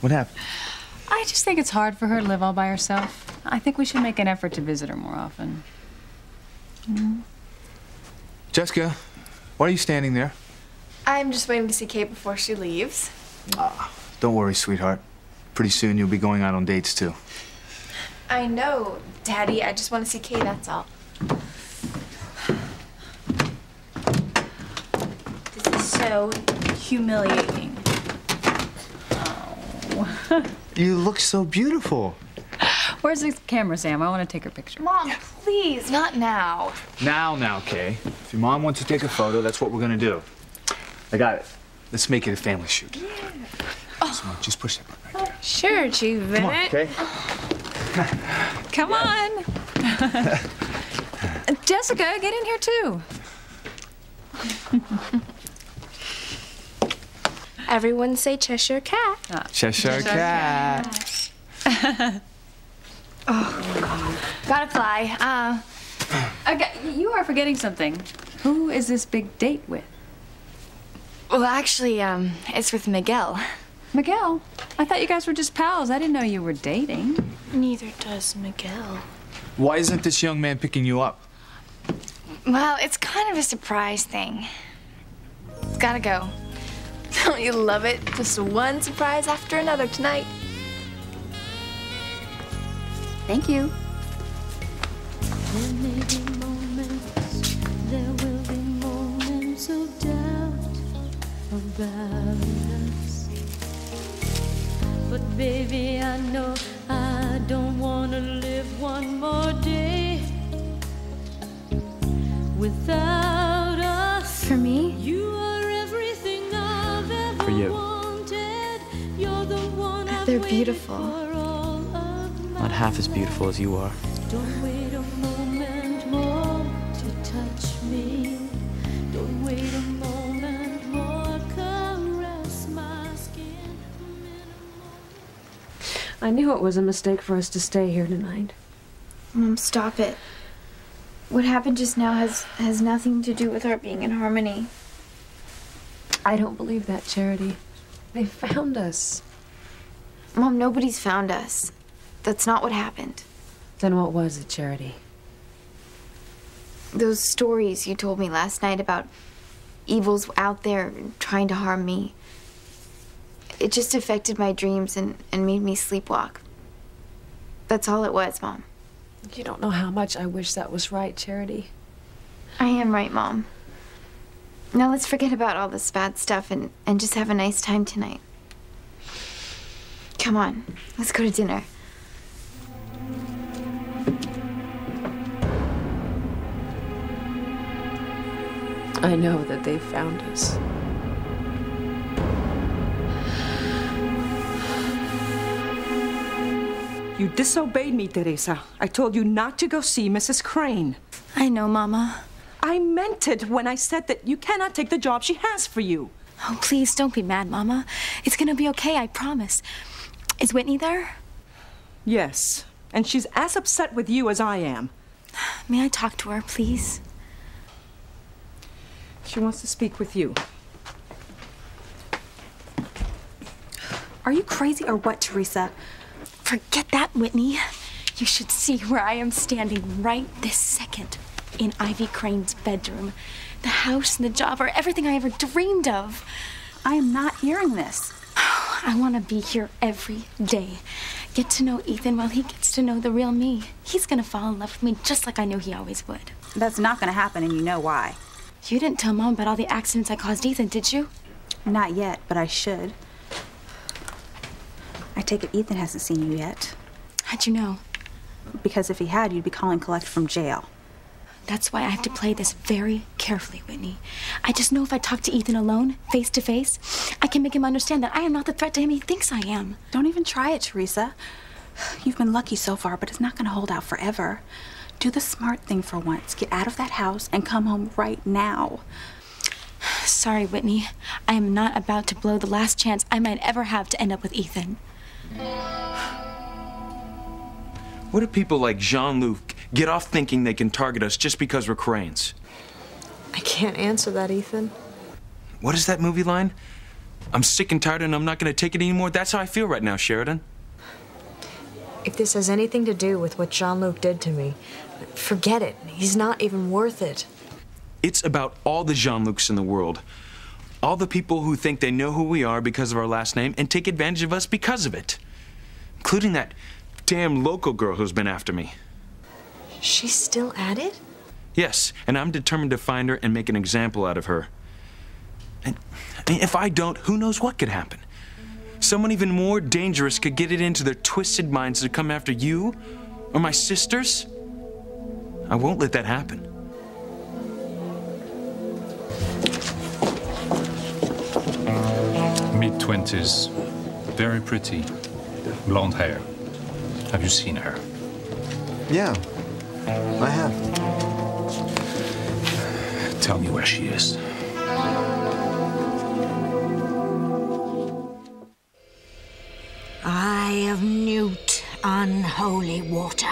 What happened? I just think it's hard for her to live all by herself. I think we should make an effort to visit her more often. Jessica, why are you standing there? I'm just waiting to see Kay before she leaves. Ah, Don't worry, sweetheart. Pretty soon you'll be going out on dates too. I know, Daddy. I just want to see Kate, that's all. This is so humiliating. You look so beautiful. Where's the camera, Sam? I want to take her picture. Mom, please, not now. Now, now, Kay. If your mom wants to take a photo, that's what we're gonna do. I got it. Let's make it a family shoot. Come on, just push that button right there. Sure, Chief. Come on, Kay. Come on. Jessica, get in here too. Everyone say Cheshire Cat. Cheshire Cat. Cat. oh, God. Gotta fly. Uh, I got, you are forgetting something. Who is this big date with? well, actually, um, it's with Miguel. Miguel. I thought you guys were just pals. I didn't know you were dating. Neither does Miguel. Why isn't this young man picking you up? Well, it's kind of a surprise thing. It's gotta go. Don't you love it? Just one surprise after another tonight. Thank you. There may be moments, there will be moments of doubt about us. But baby, I know I don't wanna live one more day without For you. wanted. You're the one I've They're beautiful. for all of my Not half as beautiful as you are. don't wait a moment more to touch me. Don't wait a moment more, caress my skin. I knew it was a mistake for us to stay here tonight. Mom, stop it. What happened just now has has nothing to do with our being in harmony. I don't believe that, Charity. They found us. Mom, nobody's found us. That's not what happened. Then what was it, Charity? Those stories you told me last night about evils out there trying to harm me. It just affected my dreams and, and made me sleepwalk. That's all it was, Mom. You don't know how much I wish that was right, Charity. I am right, Mom. Now let's forget about all this bad stuff and, and just have a nice time tonight. Come on, let's go to dinner. I know that they found us. You disobeyed me, Theresa. I told you not to go see Mrs. Crane. I know, Mama. I meant it when I said that you cannot take the job she has for you. Oh, please don't be mad, Mama. It's gonna be okay, I promise. Is Whitney there? Yes, and she's as upset with you as I am. May I talk to her, please? She wants to speak with you. Are you crazy or what, Theresa? Forget that, Whitney. You should see where I am standing right this second in Ivy Crane's bedroom. The house and the job are everything I ever dreamed of. I am not hearing this. I want to be here every day. Get to know Ethan while he gets to know the real me. He's gonna fall in love with me just like I knew he always would. That's not gonna happen, and you know why. You didn't tell Mom about all the accidents I caused Ethan, did you? Not yet, but I should. I take it Ethan hasn't seen you yet. How'd you know? Because if he had, you'd be calling collect from jail. That's why I have to play this very carefully, Whitney. I just know if I talk to Ethan alone, face to face, I can make him understand that I am not the threat to him he thinks I am. Don't even try it, Theresa. You've been lucky so far, but it's not gonna hold out forever. Do the smart thing for once. Get out of that house and come home right now. Sorry, Whitney. I am not about to blow the last chance I might ever have to end up with Ethan. What do people like Jean Luc get off thinking they can target us just because we're Cranes? I can't answer that, Ethan. What is that movie line? I'm sick and tired and I'm not going to take it anymore. That's how I feel right now, Sheridan. If this has anything to do with what Jean Luc did to me, forget it. He's not even worth it. It's about all the Jean Lucs in the world. All the people who think they know who we are because of our last name and take advantage of us because of it. Including that damn local girl who's been after me. She's still at it? Yes, and I'm determined to find her and make an example out of her. And I mean, if I don't, who knows what could happen? Someone even more dangerous could get it into their twisted minds to come after you or my sisters. I won't let that happen. Mid 20s, very pretty, blonde hair. Have you seen her? Yeah, I have. Tell me where she is. Eye of Newt, unholy water,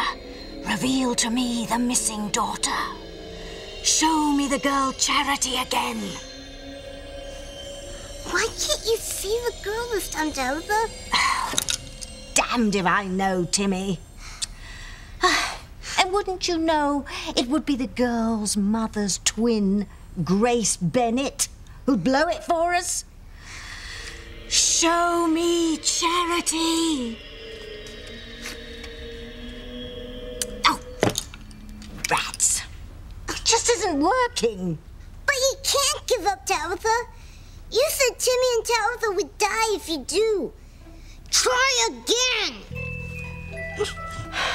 reveal to me the missing daughter. Show me the girl Charity again. Why can't you see the girl this time, Tabitha? Damned if I know, Timmy. Wouldn't you know, it would be the girl's mother's twin, Grace Bennett, who'd blow it for us? Show me Charity. Oh, rats. It just isn't working. But you can't give up, Tabitha. You said Timmy and Tabitha would die if you do. Try again.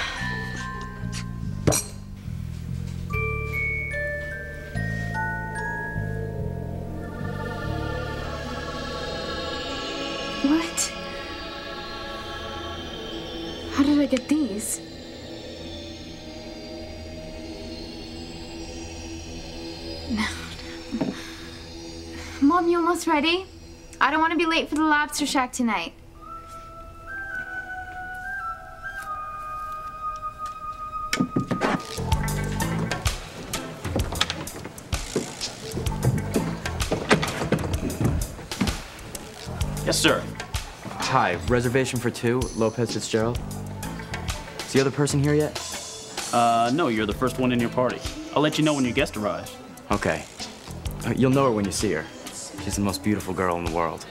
How did I get these? No, no. Mom, you almost ready? I don't want to be late for the lobster shack tonight. Yes, sir. Hi, reservation for two, Lopez Fitzgerald. Is the other person here yet? Uh, no, you're the first one in your party. I'll let you know when your guest arrives. Okay. You'll know her when you see her. She's the most beautiful girl in the world.